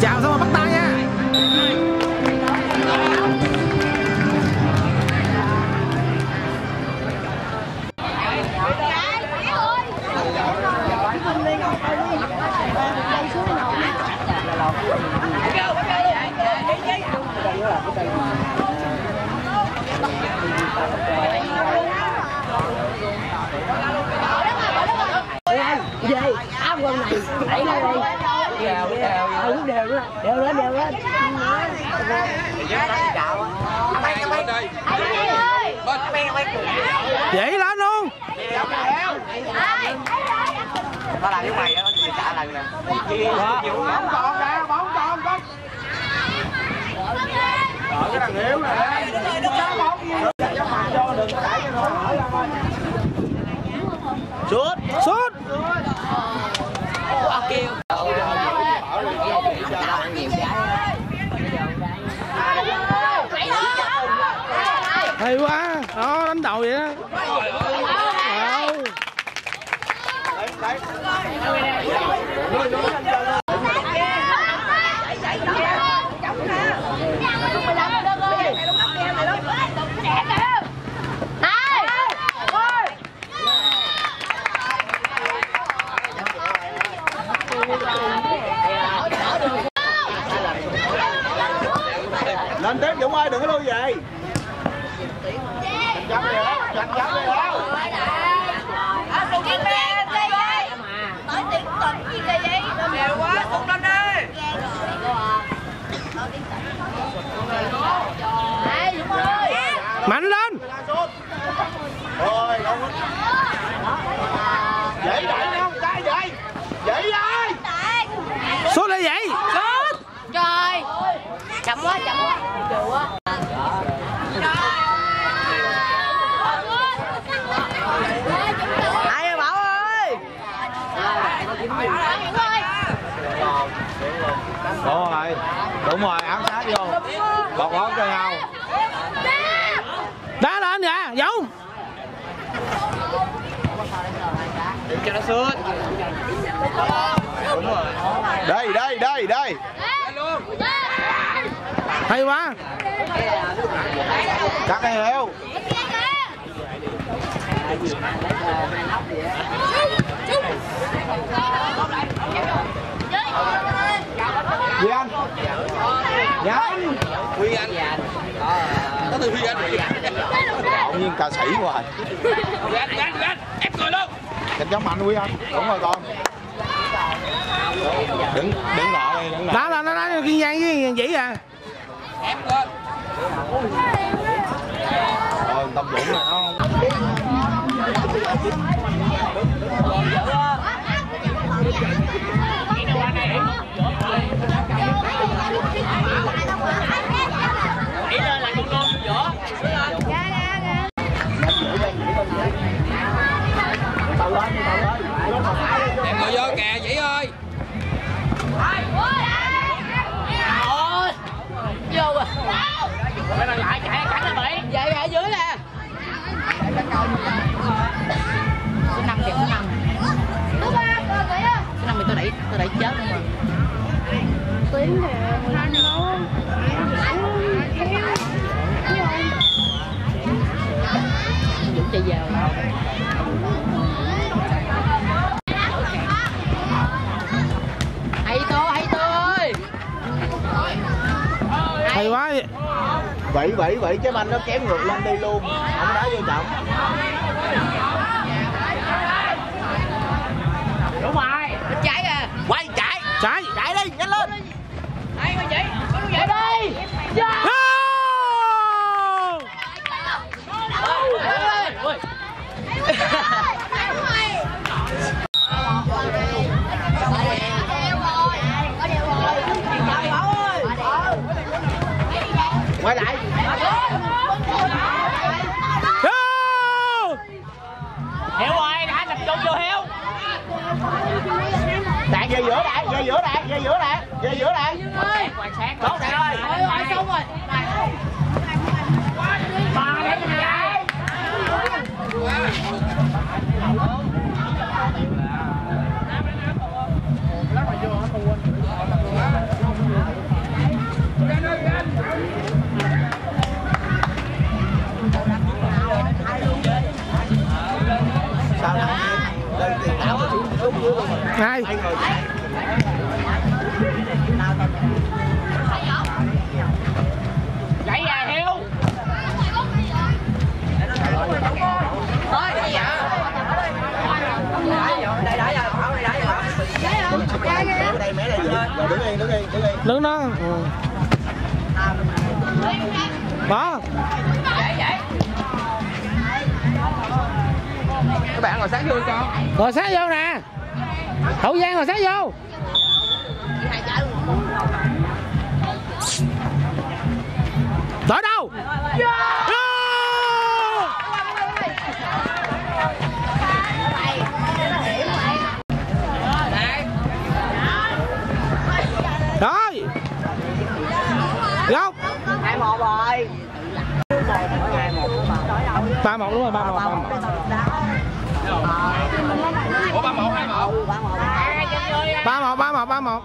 chào xong rồi bắt tay nha về áo quần này đẩy lên đi đều đều ừ đều lên đều lên đều lên vậy lên luôn nó làm với mày á nó chỉ trả lần nè bóng còn nè bóng còn con Ờ, cái thằng hiếu nè Đá bóng gì Cho mặt vô đừng có đẩy cho nó hở ra thôi sút sút hay quá đó đánh đầu vậy đó Wow. Lên tiếp Dũng ơi đừng có lui về Chắn đi đó chặt chắn đi đó mạnh lên. Rồi Dậy dậy không Cái vậy Dậy. Ơi sút lại vậy sút. Trời. Chậm quá chậm quá. Chịu quá. Ai Bảo ơi Đúng rồi. Đúng rồi ám sát vô. Bọt bóp cho nhau. Đá lên kìa dũng cho nó sướt Đây đây đây đây. Hay quá. Cắt cái heo Duy Anh. Nhanh Huy Anh. Có từ Huy Anh. Tự nhiên ca sĩ hoài. Huy Anh, Huy Anh, Huy Anh. Ép người luôn. Chăm chăm mạnh Huy Anh. Đúng rồi con. Đứng, đứng nọ đi, đứng nọ đá lên nó đá kiên giang với dĩ à. Rồi Tâm Dũng này nó Em hay quá. Vậy vậy vậy chứ anh nó kéo ngược lên đi luôn. Không đá vô trọng. Đúng rồi. Bên trái kìa Quay chạy. Trái Chạy đi nhanh lên. Đây mà vậy có vậy? Đây yeah. Go! Chạy à heo. đứng đó. Ừ. Đó. các bạn ngồi sát vô cho Ngồi sát vô nè. Hậu Giang ngồi sát vô. Tới đâu? Vô! Rồi. Góc. Hai một rồi. ba một đúng rồi ba một ba một ủa ba một hai một ba một ba một ba một.